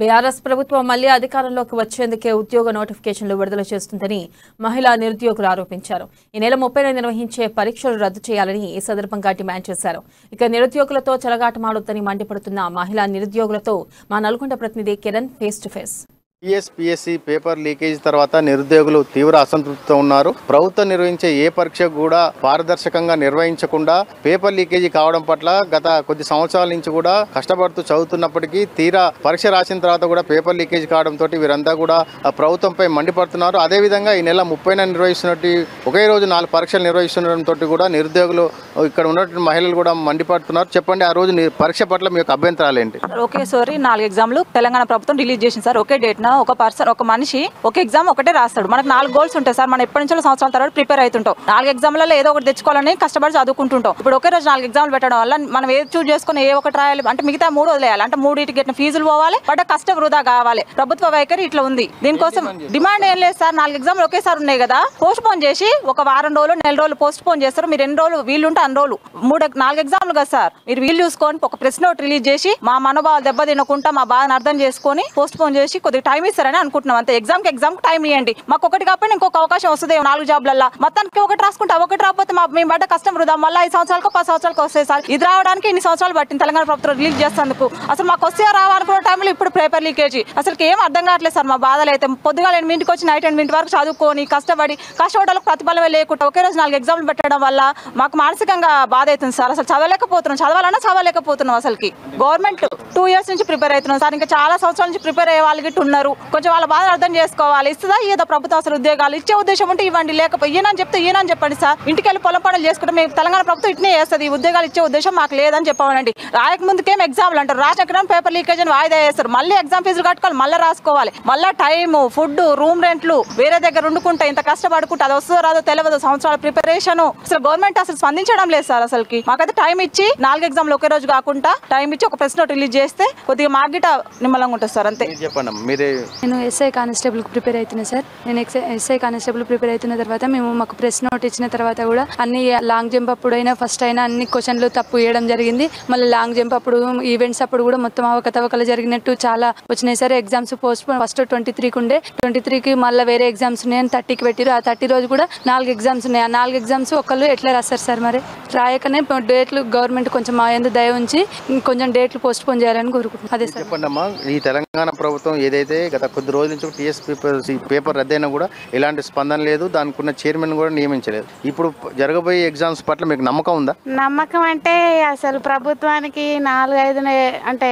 BRS ప్రభుత్వం మళ్ళీ అధికారంలోకి వచ్చేందుకే ఉద్యోగ నోటిఫికేషన్లు విడుదల చేస్తుందని మహిళా నిరుద్యోగులు ఆరోపించారు. ఈ నెల ముప్పైన నిర్వహించే పరీక్షలు రద్దు చేయాలని ఈ సందర్భంగా డిమాండ్ చేశారు. ఇక నిరుద్యోగులతో చెలగాటమాడొద్దని మండిపడుతున్న మహిళా నిరుద్యోగులతో మా నల్గొండ ప్రతినిధి Kiran face to face TSPSC paper leakage తర్వాత నిరుద్యోగులు తీవ్ర అసంతృప్తితో ఉన్నారు. ప్రభుత్వం నిర్వహించే ఏ పరీక్ష కూడా పారదర్శకంగా నిర్వహించకుండా పేపర్ లీకేజీ కావడం పట్ల గత కొద్ది సంవత్సరాల నుంచి కూడా కష్టపడుతూ చదువుతున్నప్పటికీ తీరా పరీక్ష రాసిన తర్వాత కూడా పేపర్ లీకేజ్ కావడంతో వీరంతా కూడా ప్రభుత్వంపై మండిపడుతున్నారు. అదేవిధంగా ఈ నెల ముప్పైన నిర్వహిస్తున్నట్టు ఒకే రోజు నాలుగు పరీక్షలు నిర్వహిస్తుండటంతో కూడా నిరుద్యోగులు ఇక్కడ ఉన్నటువంటి మహిళలు కూడా మండిపడుతున్నారు. చెప్పండి ఆ రోజు పరీక్ష పట్ల మీ యొక్క అభ్యంతరాలు ఏంటి? Okay sorry. సారి నాలుగు ఎగ్జామ్లు తెలంగాణ ప్రభుత్వం రిలీజ్ చేసింది సార్. ఒకే డేట్ ఒక పర్సన్ ఒక మనిషి ఒక ఎగ్జామ్ ఒకటే రాస్తాడు. మనకు నాలుగు గోల్స్ ఉంటాయి సార్. మనం ఎప్పటి నుంచో సంవత్సరాల తర్వాత ప్రిపేర్ అవుతుంటాం. నాలుగు ఎగ్జామ్లలో ఏదో ఒకటి తెచ్చుకోవాలని కష్టపడి చదువుకుంటుంటాం. ఇప్పుడు ఒకే రోజు నాలుగు ఎగ్జామ్లు పెట్టడం వల్ల మనం ఏది చూస్ చేసుకుని ఏ ఒకటి రాయాలి అంటే మిగతా మూడు వదిలేయాలి. అంటే మూడింటికి ఎట్టిన ఫీజులు పోవాలి బట్ కష్టం వృధా కావాలి. ప్రభుత్వ వైఖరి ఇట్లా ఉంది. దీనికోసం డిమాండ్ ఏం లేదు సార్. నాలుగు ఎగ్జామ్లు ఒకేసారి ఉన్నాయి కదా. పోస్ట్ పోన్ చేసి ఒక వారం రోజులు నెల రోజులు పోస్ట్ పోన్ చేస్తారు. మీరు ఎన్ని రోజులు వీళ్ళుంటే అన్ని రోజులు. మూడు నాలుగు ఎగ్జామ్లు కదా సార్. మీరు వీళ్ళు చూసుకొని ఒక ప్రెస్ నోట్ రిలీజ్ చేసి మా మనోభావాలు దెబ్బ తినకుండా మా బాధను అర్థం చేసుకొని పోస్ట్ పోన్ చేసి కొద్దిగా టైం ఇస్తారని అనుకుంటున్నాం. అంతే ఎగ్జామ్కి ఎగ్జామ్ టైం ఇవ్వండి మాకు ఒకటి కాకపోయినా ఇంకొక అవకాశం వస్తుంది. నాలుగు జాబ్లల్లో. మొత్తానికి ఒకటి రాసుకుంటా ఒకటి రాకపోతే మా మేము పడ్డ కష్టం వృధా. మళ్ళీ ఐదు సంవత్సరాలకు పది సంవత్సరాలకు వస్తాయి సార్. ఇది రావడానికి ఇన్ని సంవత్సరాలు పట్టింది తెలంగాణ ప్రభుత్వం రిలీజ్ చేసేందుకు అసలు మాకు వస్తే రావాలనుకున్న టైంలో ఇప్పుడు పేపర్ లీకేజీ అసలు ఏం అర్థం కావట్లేదు సార్ మా బాధలు అయితే. పొద్దుగా ఎనిమిదింటికి వచ్చి నైట్ ఎనిమిది వరకు చదువుకొని కష్టపడి కష్టపడాలకు ప్రతిఫలమే లేకుండా ఒకే రోజు నాలుగు ఎగ్జామ్లు పెట్టడం వల్ల మాకు మానసికంగా బాధ అవుతుంది సార్. అసలు చదవలేకపోతున్నాం. చదవాలన్నా చదవలేకపోతున్నాం అసలుకి. గవర్నమెంట్ టూ ఇయర్స్ నుంచి ప్రిపేర్ అవుతున్నాం సార్. ఇంకా చాలా సంవత్సరాల నుంచి ప్రిపేర్ అయ్యే వాళ్ళు ఉన్నారు. ఉన్నారు కొంచెం వాళ్ళ బాధ అర్థం చేసుకోవాలి. ఇస్తుందా? ఏదో ప్రభుత్వం అసలు ఉద్యోగాలు ఇచ్చే ఉద్దేశం ఉంటే ఇవ్వండి. లేకపోతే ఈయనని చెప్తే ఈయనని చెప్పండి సార్. ఇంటికి వెళ్ళి పొలం పనులు చేసుకుంటే మేము తెలంగాణ ప్రభుత్వం ఇట్నే చేస్తుంది. ఈ ఉద్యోగాలు ఇచ్చే ఉద్దేశం మాకు లేదని చెప్పామండి రాయక ముందుకేం ఎగ్జామ్లు అంటారు? రాసిన పేపర్ లీకేజ్ అని వాయిదా వేస్తారు. మళ్ళీ ఎగ్జామ్ ఫీజులు కట్టుకోవాలి. మళ్ళీ రాసుకోవాలి. మళ్ళీ టైం ఫుడ్ రూమ్ రెంట్లు వేరే దగ్గర వండుకుంటే ఇంత కష్టపడుకుంటే అది వస్తుందో రాదో తెలియదు సంవత్సరాల ప్రిపరేషన్ అసలు గవర్నమెంట్ అసలు స్పందించడం లేదు సార్ అసలుకి. మాకైతే టైం ఇచ్చి నాలుగు ఎగ్జామ్లు ఒకే రోజు కాకుండా టైం ఇచ్చి ఒక ప్రెస్ నోట్ రిలీజ్ చేస్తే కొద్దిగా మాగిట నిమ్మలంగా ఉంటుంది సార్. అంతే. చెప్పండి మీరే నేను ఎస్ఐ కానిస్టేబుల్కి ప్రిపేర్ అవుతున్నా సార్ నేను ఎస్ఐ కానిస్టేబుల్ ప్రిపేర్ అవుతున్న తర్వాత మేము మాకు ప్రెస్ నోట్ ఇచ్చిన తర్వాత కూడా అన్ని లాంగ్ జంప్ అప్పుడు అయినా ఫస్ట్ అయినా అన్ని క్వశ్చన్లు తప్పు వేయడం జరిగింది. మళ్ళీ లాంగ్ జంప్ అప్పుడు ఈవెంట్స్ అప్పుడు కూడా మొత్తం అవకతవకలు జరిగినట్టు చాలా వచ్చినాయి sir exams post first twenty త్రీకి ఉండే. ట్వంటీ త్రీకి మళ్ళీ వేరే ఎగ్జామ్స్ ఉన్నాయని థర్టీకి పెట్టిరు ఆ థర్టీ రోజు కూడా నాలుగు ఎగ్జామ్స్ ఉన్నాయి. ఆ నాలుగు ఎగ్జామ్స్ ఒకళ్ళు ఎట్లా రాస్తారు సార్ మరి? రాయకనే డేట్లు గవర్నమెంట్ కొంచెం మా ఎందు దయ ఉంచి కొంచెం డేట్లు పోస్ట్ పోన్ చేయాలని కోరుకుంటున్నాను అదే సార్ చెప్పండి అమ్మా ఈ తెలంగాణ ప్రభుత్వం ఏదైతే గత కొద్ది రోజుల నుంచి టీఎస్ పేపర్ ఈ పేపర్ రద్దయినా కూడా ఎలాంటి స్పందన లేదు. దానికి ఉన్న చైర్మన్ కూడా నియమించలేదు. ఇప్పుడు జరగబోయే ఎగ్జామ్స్ పట్ల మీకు నమ్మకం ఉందా? నమ్మకం అంటే అసలు ప్రభుత్వానికి నాలుగైదు అంటే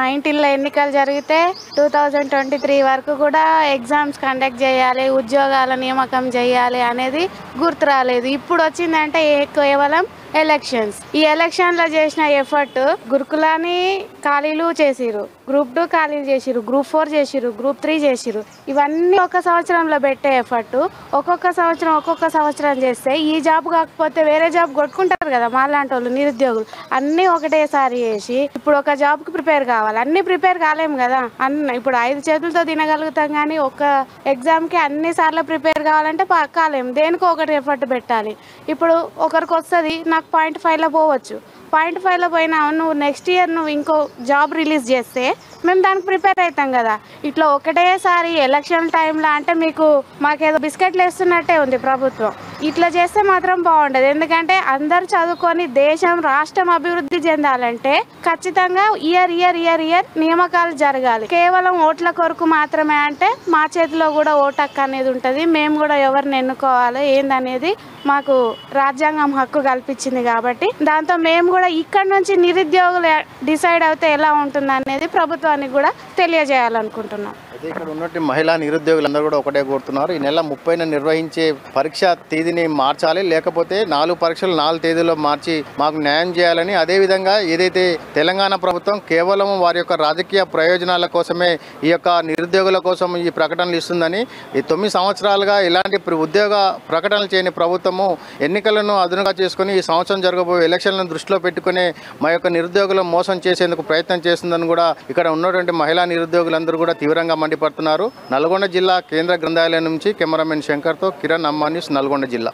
నైన్టీన్లో ఎన్నికలు జరిగితే టూ థౌజండ్ ట్వంటీ త్రీ వరకు కూడా ఎగ్జామ్స్ కండక్ట్ చేయాలి ఉద్యోగాల నియామకం చేయాలి అనేది గుర్తు రాలేదు. ఇప్పుడు వచ్చిందంటే కేవలం ఎలక్షన్స్ ఈ ఎలక్షన్లో చేసిన ఎఫర్ట్ గురుకులాని ఖాళీలు చేసిరు గ్రూప్ టూ ఖాళీలు చేసిరు గ్రూప్ ఫోర్ చేసిరు గ్రూప్ త్రీ చేసిరు ఇవన్నీ ఒక సంవత్సరంలో పెట్టే ఎఫర్ట్ ఒక్కొక్క సంవత్సరం ఒక్కొక్క సంవత్సరం చేస్తే ఈ జాబ్ కాకపోతే వేరే జాబ్ కొట్టుకుంటారు కదా మాలాంటి వాళ్ళు నిరుద్యోగులు. అన్నీ ఒకటేసారి చేసి ఇప్పుడు ఒక జాబ్కి ప్రిపేర్ కావాలి. అన్ని ప్రిపేర్ కాలేము కదా. అన్న ఇప్పుడు ఐదు చేతులతో తినగలుగుతాం కానీ ఒక ఎగ్జామ్కి అన్ని సార్లు ప్రిపేర్ కావాలంటే కాలేము. దేనికో ఒకటి ఎఫర్ట్ పెట్టాలి. ఇప్పుడు ఒకరికి వస్తుంది నాకు పాయింట్ ఫైవ్లో పోవచ్చు. పాయింట్ ఫైవ్లో పోయినా నువ్వు నెక్స్ట్ ఇయర్ నువ్వు ఇంకో జాబ్ రిలీజ్ చేస్తే మేము దానికి ప్రిపేర్ అవుతాం కదా. ఇట్లా ఒకటేసారి ఎలక్షన్ టైంలో అంటే మీకు మాకేదో బిస్కెట్లు వేస్తున్నట్టే ఉంది ప్రభుత్వం. ఇట్లా చేస్తే మాత్రం బాగుండదు. ఎందుకంటే అందరు చదువుకొని దేశం రాష్ట్రం అభివృద్ధి చెందాలంటే ఖచ్చితంగా ఇయర్ ఇయర్ ఇయర్ ఇయర్ నియామకాలు జరగాలి. కేవలం ఓట్ల కొరకు మాత్రమే అంటే మా చేతిలో కూడా ఓటు హక్కు అనేది ఉంటుంది. మేము కూడా ఎవరిని ఎన్నుకోవాలి ఏందనేది మాకు రాజ్యాంగం హక్కు కల్పించింది కాబట్టి. దాంతో మేము కూడా ఇక్కడ నుంచి నిరుద్యోగులు డిసైడ్ అవుతే ఎలా ఉంటుంది అనేది ప్రభుత్వానికి కూడా తెలియజేయాలనుకుంటున్నాం. అయితే ఇక్కడ ఉన్నట్టు మహిళా నిరుద్యోగులందరూ కూడా ఒకటే కోరుతున్నారు. ఈ నెల ముప్పైన నిర్వహించే పరీక్ష తేదీని మార్చాలి. లేకపోతే నాలుగు పరీక్షలు నాలుగు తేదీలో మార్చి మాకు న్యాయం చేయాలని అదేవిధంగా ఏదైతే తెలంగాణ ప్రభుత్వం కేవలం వారి యొక్క రాజకీయ ప్రయోజనాల కోసమే ఈ యొక్క నిరుద్యోగుల కోసం ఈ ప్రకటనలు ఇస్తుందని ఈ తొమ్మిది సంవత్సరాలుగా ఇలాంటి ఉద్యోగ ప్రకటనలు చేయని ప్రభుత్వము ఎన్నికలను అదునుగా చేసుకుని ఈ సంవత్సరం జరగబోయే ఎలక్షన్లను దృష్టిలో పెట్టుకుని మా యొక్క నిరుద్యోగులను మోసం చేసేందుకు ప్రయత్నం చేస్తుందని కూడా ఇక్కడ ఉన్నటువంటి మహిళా నిరుద్యోగులందరూ కూడా తీవ్రంగా మండిపడుతున్నారు. నల్గొండ జిల్లా కేంద్ర గ్రంథాలయం నుంచి కెమెరామెన్ శంకర్తో కిరణ్ అమ్మానిస్ నల్గొండ జిల్లా. ಇಲ್ಲ